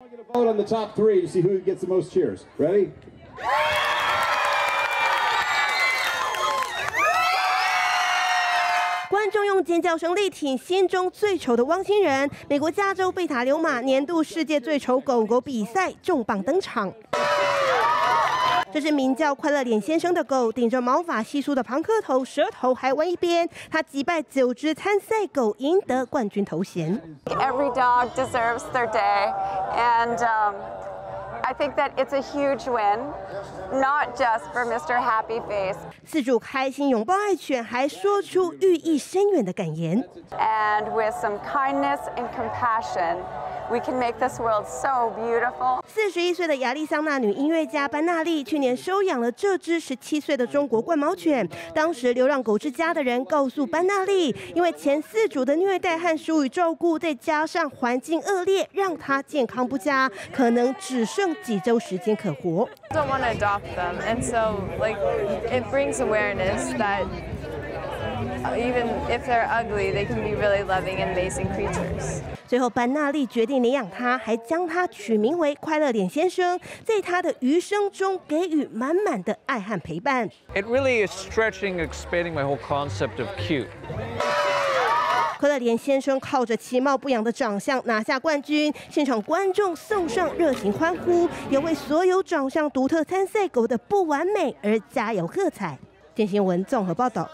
I'm going to vote on the top three to see who gets the most cheers. Ready? 观众用尖叫声力挺心中最丑的汪星人。美国加州贝塔流马年度世界最丑狗狗比赛重磅登场。这是名叫快乐脸先生的狗，顶着毛发稀疏的庞克头，舌头还弯一边。他击败九只参赛狗，赢得冠军头衔。Every dog deserves their day, and um, I think that it's a huge win, not just for Mr. Happy Face. 饲主开心拥抱爱犬，还说出寓意深远的感言。And with some kindness and compassion, we can make this world so beautiful. 四十一岁的亚利桑那女音乐家班纳利去年收养了这只十七岁的中国冠毛犬。当时流浪狗之家的人告诉班纳利，因为前四主的虐待和疏于照顾，再加上环境恶劣，让它健康不佳，可能只剩几周时间可活。don't want to adopt them and so like it brings awareness that even if they're ugly they can be really loving and amazing creatures 最后，班纳利决定领养它，还将它取名为快乐脸先生，在他的余生中给予满满的爱和陪伴。It really is stretching, expanding my whole concept of cute. 快乐脸先生靠着其貌不扬的长相拿下冠军，现场观众送上热情欢呼，也为所有长相独特参赛狗的不完美而加油喝彩。电新文综合报道。